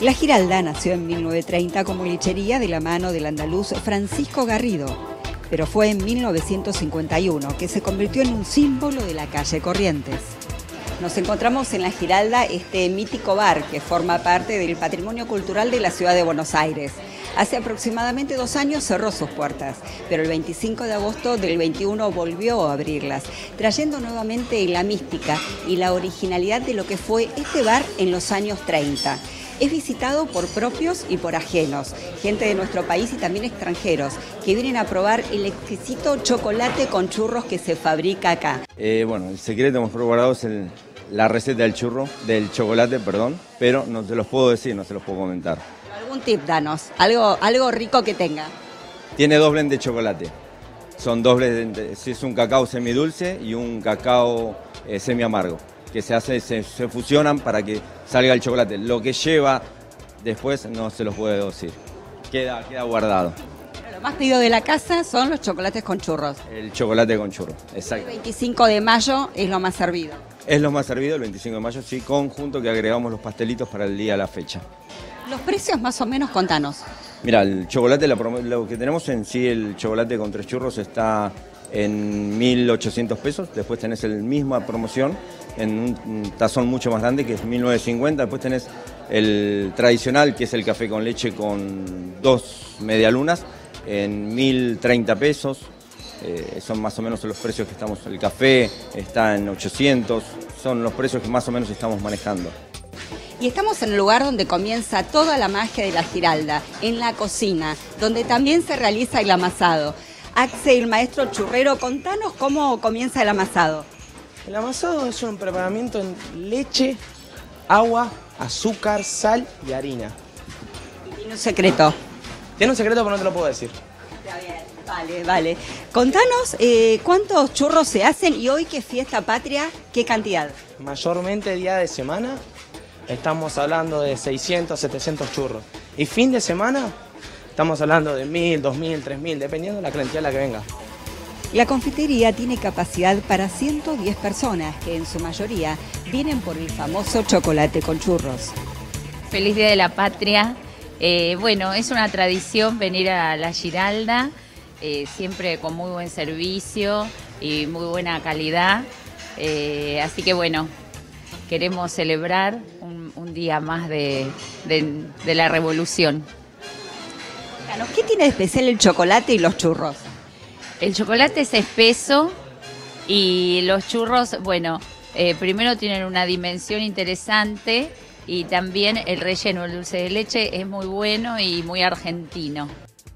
La Giralda nació en 1930 como lechería de la mano del andaluz Francisco Garrido, pero fue en 1951 que se convirtió en un símbolo de la calle Corrientes. Nos encontramos en La Giralda, este mítico bar que forma parte del patrimonio cultural de la ciudad de Buenos Aires. Hace aproximadamente dos años cerró sus puertas, pero el 25 de agosto del 21 volvió a abrirlas, trayendo nuevamente la mística y la originalidad de lo que fue este bar en los años 30. Es visitado por propios y por ajenos, gente de nuestro país y también extranjeros, que vienen a probar el exquisito chocolate con churros que se fabrica acá. Eh, bueno, el secreto hemos probado es la receta del churro, del chocolate, perdón, pero no se los puedo decir, no se los puedo comentar. Algún tip, danos, algo, algo rico que tenga. Tiene dos blend de chocolate. Son dos blend, es un cacao semidulce y un cacao eh, semi amargo que se hace, se, fusionan para que salga el chocolate. Lo que lleva después no se los puedo decir. Queda, queda guardado. lo más pedido de la casa son los chocolates con churros. El chocolate con churros, exacto. El 25 de mayo es lo más servido. Es lo más servido, el 25 de mayo, sí, conjunto que agregamos los pastelitos para el día de la fecha. Los precios más o menos, contanos. Mira, el chocolate, lo que tenemos en sí, el chocolate con tres churros está en 1.800 pesos. Después tenés el misma promoción en un tazón mucho más grande que es 1.950. Después tenés el tradicional que es el café con leche con dos medialunas en 1.030 pesos. Eh, son más o menos los precios que estamos. El café está en 800. Son los precios que más o menos estamos manejando. Y estamos en el lugar donde comienza toda la magia de la Giralda, en la cocina, donde también se realiza el amasado. Axel, maestro churrero, contanos cómo comienza el amasado. El amasado es un preparamiento en leche, agua, azúcar, sal y harina. Tiene un secreto. Tiene un secreto, pero no te lo puedo decir. Está bien, vale, vale. Contanos eh, cuántos churros se hacen y hoy que fiesta patria, ¿qué cantidad? Mayormente día de semana estamos hablando de 600, 700 churros. Y fin de semana Estamos hablando de 1.000, 2.000, 3.000, dependiendo de la clientela que venga. La confitería tiene capacidad para 110 personas, que en su mayoría vienen por el famoso chocolate con churros. Feliz Día de la Patria. Eh, bueno, es una tradición venir a la Giralda, eh, siempre con muy buen servicio y muy buena calidad. Eh, así que bueno, queremos celebrar un, día más de la revolución. ¿Qué tiene de especial el chocolate y los churros? El chocolate es espeso y los churros, bueno, eh, primero tienen una dimensión interesante y también el relleno, el dulce de leche es muy bueno y muy argentino.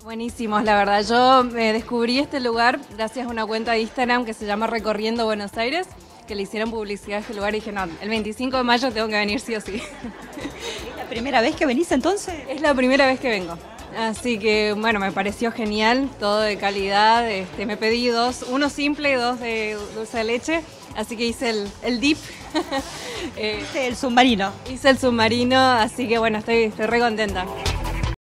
Buenísimos, la verdad. Yo me descubrí este lugar gracias a una cuenta de Instagram que se llama Recorriendo Buenos Aires, que le hicieron publicidad a este lugar y dije, no, el 25 de mayo tengo que venir sí o sí. ¿Es la primera vez que venís entonces? Es la primera vez que vengo. Así que bueno, me pareció genial, todo de calidad. Este, me pedí dos, uno simple y dos de dulce de leche. Así que hice el, el dip. eh, el submarino. Hice el submarino, así que bueno, estoy, estoy re contenta.